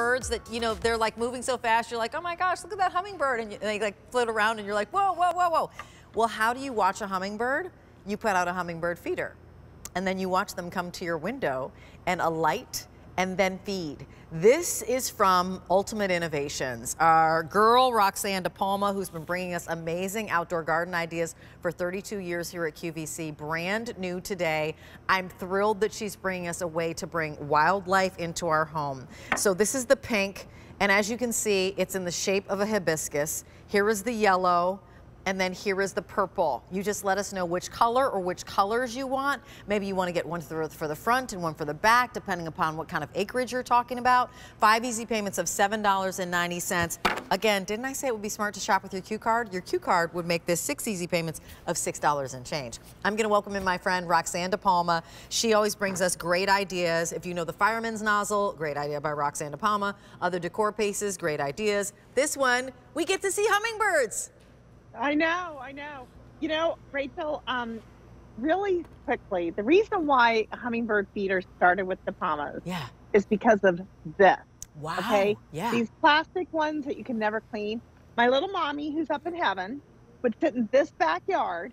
birds that, you know, they're like moving so fast, you're like, oh my gosh, look at that hummingbird. And, you, and they like float around and you're like, whoa, whoa, whoa, whoa. Well, how do you watch a hummingbird? You put out a hummingbird feeder and then you watch them come to your window and alight and then feed. This is from Ultimate Innovations. Our girl, Roxanne DePalma, who's been bringing us amazing outdoor garden ideas for 32 years here at QVC, brand new today. I'm thrilled that she's bringing us a way to bring wildlife into our home. So this is the pink, and as you can see, it's in the shape of a hibiscus. Here is the yellow and then here is the purple. You just let us know which color or which colors you want. Maybe you want to get one for the front and one for the back, depending upon what kind of acreage you're talking about. Five easy payments of $7.90. Again, didn't I say it would be smart to shop with your Q card? Your Q card would make this six easy payments of $6 and change. I'm going to welcome in my friend Roxanne De Palma. She always brings us great ideas. If you know the fireman's nozzle, great idea by Roxanne De Palma. Other decor pieces, great ideas. This one, we get to see hummingbirds. I know, I know. You know, Rachel, um, really quickly, the reason why hummingbird feeders started with the Palmas yeah. is because of this. Wow. Okay. Yeah. These plastic ones that you can never clean. My little mommy, who's up in heaven, would sit in this backyard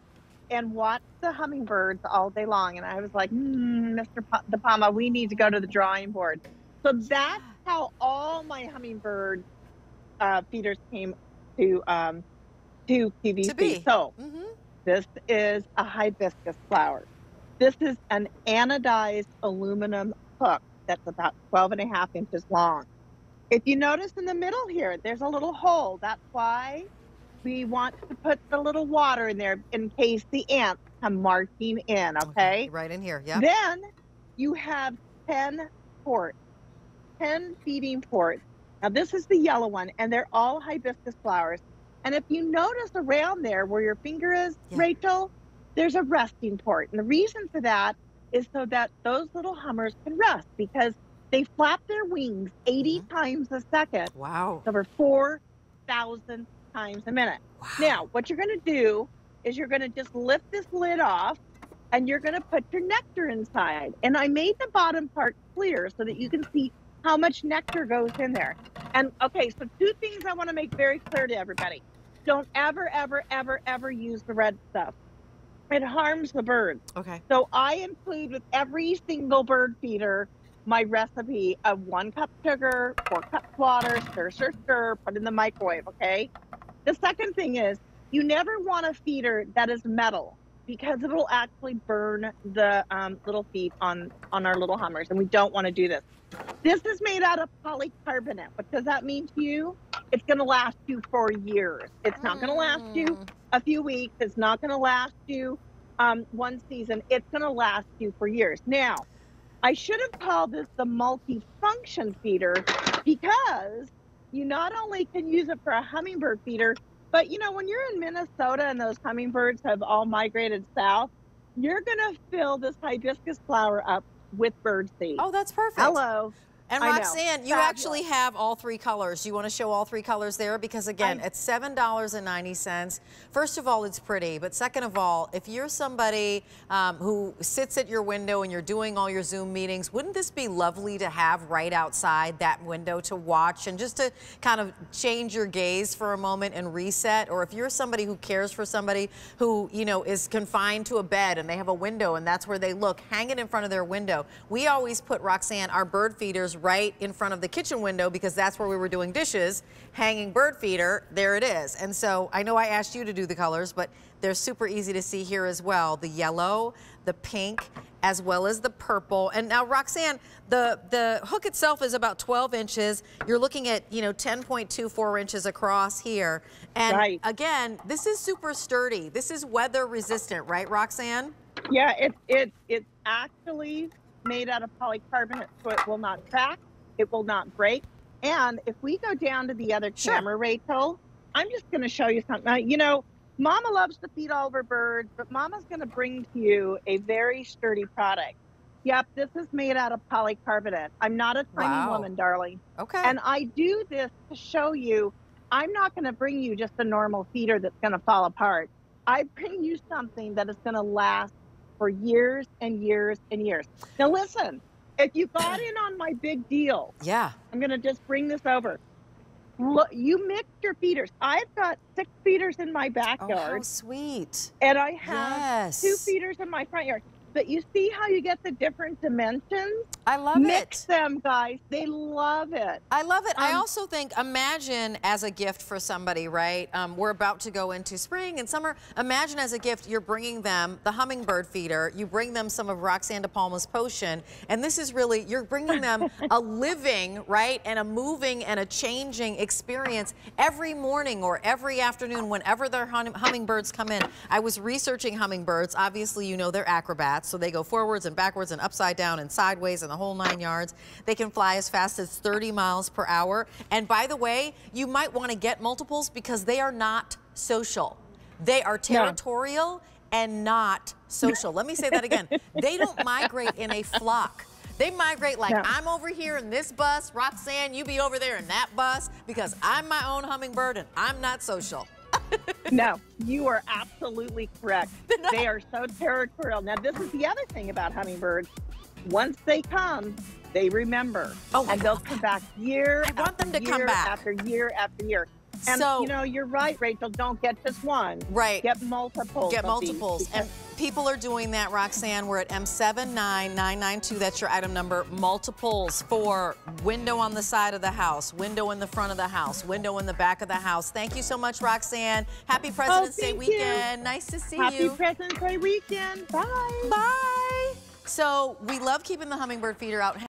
and watch the hummingbirds all day long. And I was like, mm, Mr. Pa- De Palma, we need to go to the drawing board. So that's how all my hummingbird uh, feeders came to um, to QVC. To be. So mm-hmm. this is a hibiscus flower. This is an anodized aluminum hook that's about 12 and a half inches long. If you notice in the middle here, there's a little hole. That's why we want to put the little water in there in case the ants come marching in, okay? okay right in here, yeah. Then you have 10 ports, 10 feeding ports. Now this is the yellow one, and they're all hibiscus flowers. And if you notice around there where your finger is, yeah. Rachel, there's a resting port. And the reason for that is so that those little hummers can rest because they flap their wings 80 mm-hmm. times a second. Wow. Over 4,000 times a minute. Wow. Now, what you're going to do is you're going to just lift this lid off and you're going to put your nectar inside. And I made the bottom part clear so that you can see how much nectar goes in there. And okay, so two things I want to make very clear to everybody. Don't ever, ever, ever, ever use the red stuff. It harms the birds. Okay. So I include with every single bird feeder my recipe of one cup sugar, four cups water, stir, stir, stir, put in the microwave, okay? The second thing is you never want a feeder that is metal because it will actually burn the um, little feet on, on our little hummers, and we don't want to do this. This is made out of polycarbonate. What does that mean to you? It's going to last you for years. It's not going to last you mm. a few weeks. It's not going to last you um, one season. It's going to last you for years. Now, I should have called this the multi-function feeder because you not only can use it for a hummingbird feeder, but you know, when you're in Minnesota and those hummingbirds have all migrated south, you're going to fill this hibiscus flower up with bird seed. Oh, that's perfect. Hello. And Roxanne, you actually have all three colors. You want to show all three colors there? Because again, I, it's $7.90. First of all, it's pretty. But second of all, if you're somebody um, who sits at your window and you're doing all your Zoom meetings, wouldn't this be lovely to have right outside that window to watch and just to kind of change your gaze for a moment and reset? Or if you're somebody who cares for somebody who, you know, is confined to a bed and they have a window and that's where they look, hang it in front of their window. We always put, Roxanne, our bird feeders right in front of the kitchen window because that's where we were doing dishes, hanging bird feeder, there it is. And so I know I asked you to do the colors, but they're super easy to see here as well. The yellow, the pink, as well as the purple. And now, Roxanne, the, the hook itself is about 12 inches. You're looking at, you know, 10.24 inches across here. And right. again, this is super sturdy. This is weather resistant, right, Roxanne? Yeah, it, it, it's actually made out of polycarbonate so it will not crack, it will not break. And if we go down to the other sure. camera, Rachel, I'm just going to show you something. you know, Mama loves to feed all of her birds, but Mama's going to bring to you a very sturdy product. Yep, this is made out of polycarbonate. I'm not a tiny wow. woman, darling. Okay. And I do this to show you I'm not going to bring you just a normal feeder that's going to fall apart. I bring you something that is going to last for years and years and years. Now, listen, if you got in on my big deal, Yeah. I'm gonna just bring this over. Look, you mix your feeders. I've got six feeders in my backyard. Oh, how sweet. and I have Yes. two feeders in my front yard. But you see how you get the different dimensions? I love Mix it. Mix them, guys. They love it. I love it. I Um, also think, imagine as a gift for somebody, right? Um, we're about to go into spring and summer. Imagine as a gift, you're bringing them the hummingbird feeder. You bring them some of Roxanne De Palma's potion. And this is really, you're bringing them a living, right? And a moving and a changing experience every morning or every afternoon whenever their hum- hummingbirds come in. I was researching hummingbirds. Obviously, you know they're acrobats. So they go forwards and backwards and upside down and sideways and the whole nine yards. They can fly as fast as 30 miles per hour. And by the way, you might want to get multiples because they are not social. They are territorial and not social. Let me say that again. They don't migrate in a flock. They migrate like. I'm over here in this bus, Roxanne, you be over there in that bus because I'm my own hummingbird and I'm not social. No, you are absolutely correct. They are so territorial. Now, this is the other thing about hummingbirds. Once they come, they remember. Oh, and they'll come back year I want after them to come year back. after year after year. And So- you know, you're right, Rachel. Don't get just one. Right. Get multiples. Get multiples. And people are doing that, Roxanne. We're at M79992. That's your item number. Multiples for window on the side of the house, window in the front of the house, window in the back of the house. Thank you so much, Roxanne. Happy oh, President's Day Oh, you. weekend. Nice to see Happy you. Happy President's Day weekend. Bye. Bye. So we love keeping the hummingbird feeder out.